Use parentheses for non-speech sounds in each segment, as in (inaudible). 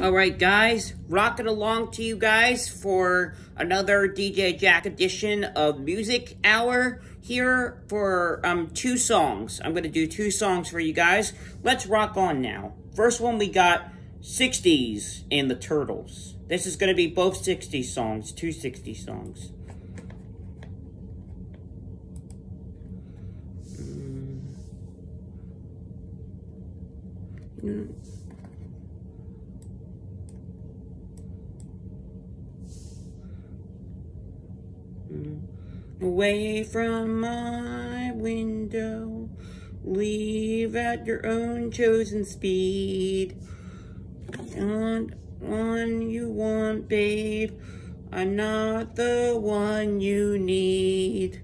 All right, guys, rocking along to you guys for another DJ Jack edition of Music Hour here for um, two songs. I'm going to do two songs for you guys. Let's rock on now. First one, we got 60s and the Turtles. This is going to be both 60s songs, two 60s songs. Mm. Away from my window, leave at your own chosen speed. On, on you want, babe, I'm not the one you need.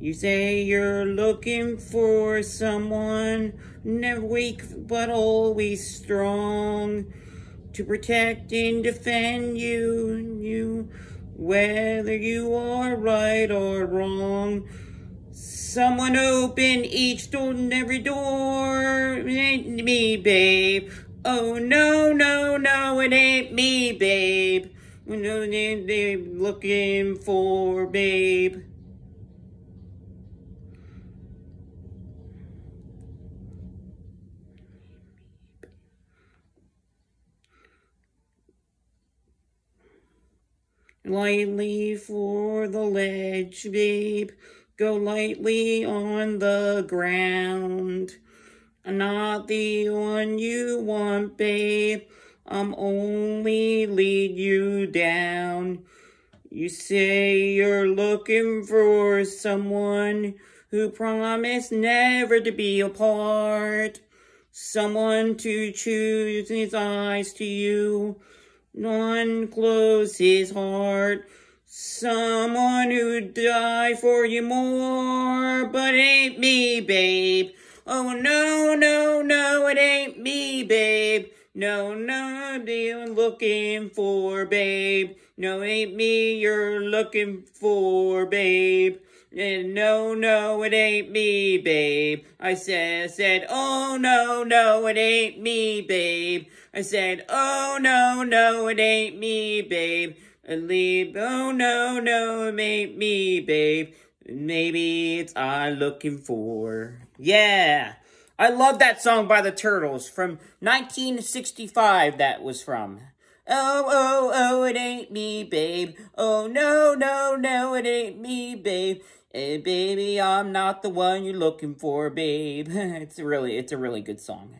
You say you're looking for someone, never weak but always strong, to protect and defend you, you, whether you are right or wrong. Someone open each door and every door. It ain't me, babe. Oh, no, no, no, it ain't me, babe. No, they, they looking for, babe. Lightly for the ledge, babe. Go lightly on the ground. I'm not the one you want, babe. I'm only lead you down. You say you're looking for someone who promised never to be apart. Someone to choose his eyes to you unclose his heart. Someone who'd die for you more, but ain't me, babe. Oh, no, no, no, it ain't me, babe. No, no, you're looking for, babe. No, ain't me you're looking for, babe. And no, no, it ain't me, babe. I said, said, oh, no, no, it ain't me, babe. I said, oh, no, no, it ain't me, babe. And leave, oh, no, no, it ain't me, babe. Maybe it's I looking for. Yeah. I love that song by the Turtles from 1965 that was from. Oh, oh, oh, it ain't me, babe. Oh, no, no, no, it ain't me, babe. Hey, baby, I'm not the one you're looking for, babe. (laughs) it's really, it's a really good song.